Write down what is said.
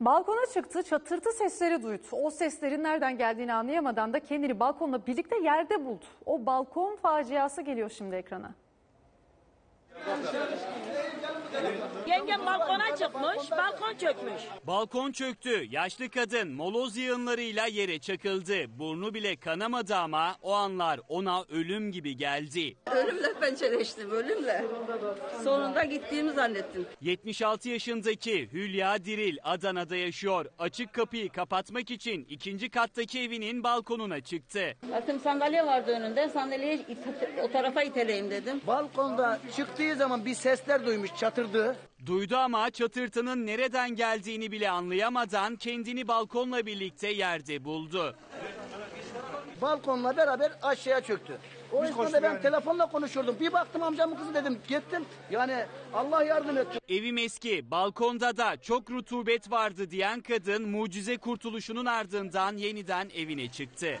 Balkona çıktı, çatırtı sesleri duydu. O seslerin nereden geldiğini anlayamadan da kendini balkonla birlikte yerde buldu. O balkon faciası geliyor şimdi ekrana. Yengem balkona çıkmış, balkon çökmüş. Balkon çöktü. Yaşlı kadın moloz yığınlarıyla yere çakıldı. Burnu bile kanamadı ama o anlar ona ölüm gibi geldi. Ölümle pençeleştim, ölümle. Sonunda gittiğimi zannettim. 76 yaşındaki Hülya Diril Adana'da yaşıyor. Açık kapıyı kapatmak için ikinci kattaki evinin balkonuna çıktı. Baktım sandalye vardı önünde, sandalyeyi it- o tarafa iteleyim dedim. Balkonda çıktığı zaman bir sesler duymuş çatırdı. Duydu ama çatırtının nereden geldiğini bile anlayamadan kendini balkonla birlikte yerde buldu. Balkonla beraber aşağıya çöktü. O esnada ben telefonla konuşuyordum. Bir baktım amcamın kızı dedim. Gittim. Yani Allah yardım etti. Evim eski, balkonda da çok rutubet vardı diyen kadın mucize kurtuluşunun ardından yeniden evine çıktı.